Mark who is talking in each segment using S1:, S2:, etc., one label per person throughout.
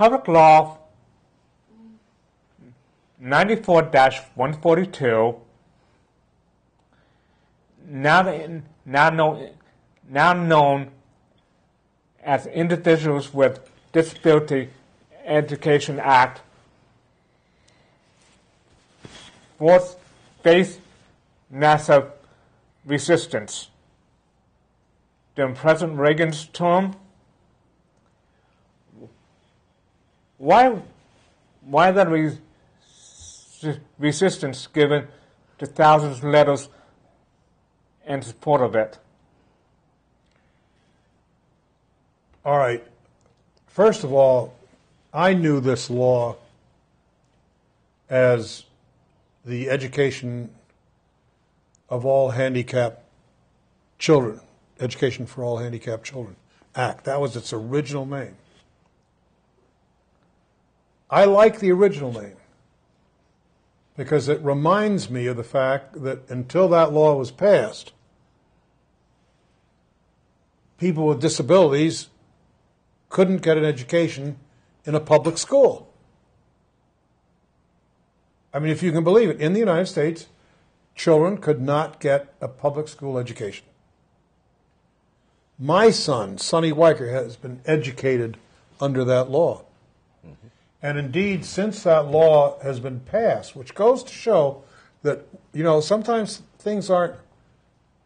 S1: Public Law 94-142, now, now, known, now known as Individuals with Disability Education Act, was faced massive resistance. During President Reagan's term, why, why that res- resistance given to thousands of letters in support of it?
S2: All right. First of all, I knew this law as the Education of All Handicapped Children, Education for All Handicapped Children Act. That was its original name. I like the original name because it reminds me of the fact that until that law was passed, people with disabilities couldn't get an education in a public school. I mean, if you can believe it, in the United States, children could not get a public school education. My son, Sonny Weicker, has been educated under that law. Mm-hmm. And indeed, since that law has been passed, which goes to show that, you know, sometimes things aren't,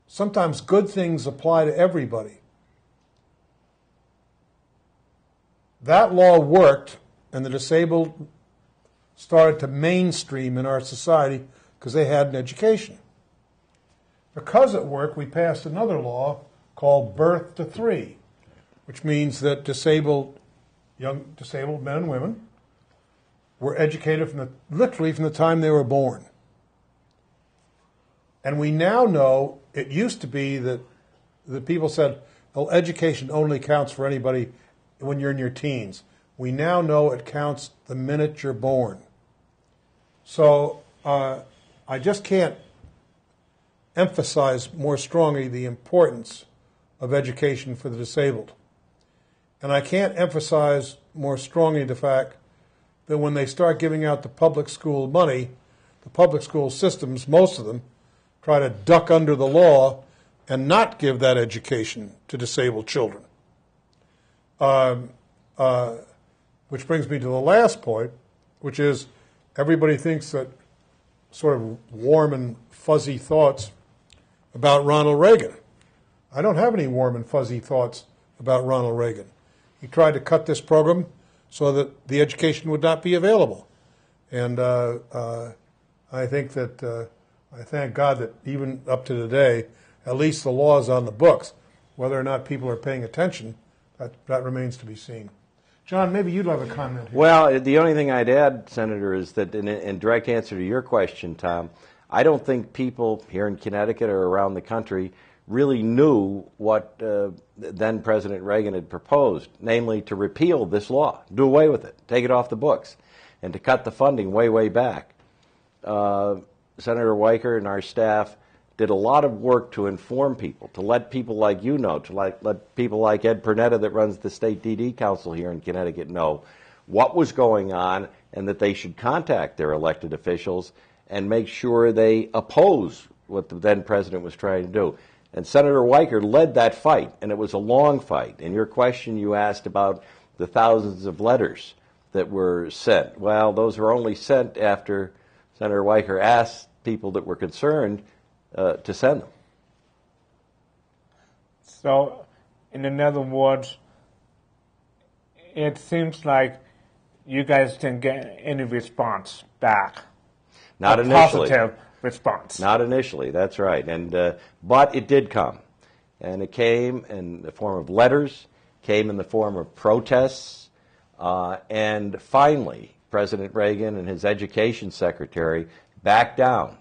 S2: sometimes good things apply to everybody. That law worked, and the disabled started to mainstream in our society because they had an education. Because it worked, we passed another law called Birth to Three, which means that disabled, young disabled men and women were educated from the, literally from the time they were born. And we now know it used to be that the people said, well, education only counts for anybody when you're in your teens. We now know it counts the minute you're born. So uh, I just can't emphasize more strongly the importance of education for the disabled. And I can't emphasize more strongly the fact that when they start giving out the public school money, the public school systems, most of them, try to duck under the law and not give that education to disabled children. Um, uh, which brings me to the last point, which is everybody thinks that sort of warm and fuzzy thoughts about Ronald Reagan. I don't have any warm and fuzzy thoughts about Ronald Reagan. He tried to cut this program so that the education would not be available. And uh, uh, I think that uh, I thank God that even up to today, at least the law is on the books. Whether or not people are paying attention, that, that remains to be seen. John, maybe you'd have a comment. Here.
S3: Well, the only thing I'd add, Senator, is that in, in direct answer to your question, Tom, I don't think people here in Connecticut or around the country really knew what uh, then President Reagan had proposed, namely to repeal this law, do away with it, take it off the books, and to cut the funding way, way back. Uh, Senator Weicker and our staff did a lot of work to inform people, to let people like you know, to let, let people like Ed Preneta that runs the state DD council here in Connecticut know what was going on and that they should contact their elected officials and make sure they oppose what the then president was trying to do. And Senator Weicker led that fight, and it was a long fight. In your question, you asked about the thousands of letters that were sent. Well, those were only sent after Senator Weicker asked people that were concerned uh, to send them.
S1: So, in other words, it seems like you guys didn't get any response back.
S3: Not initially.
S1: Positive response.
S3: Not initially. That's right. And uh, but it did come, and it came in the form of letters, came in the form of protests, uh, and finally, President Reagan and his education secretary backed down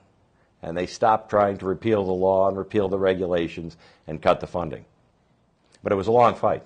S3: and they stopped trying to repeal the law and repeal the regulations and cut the funding. But it was a long fight.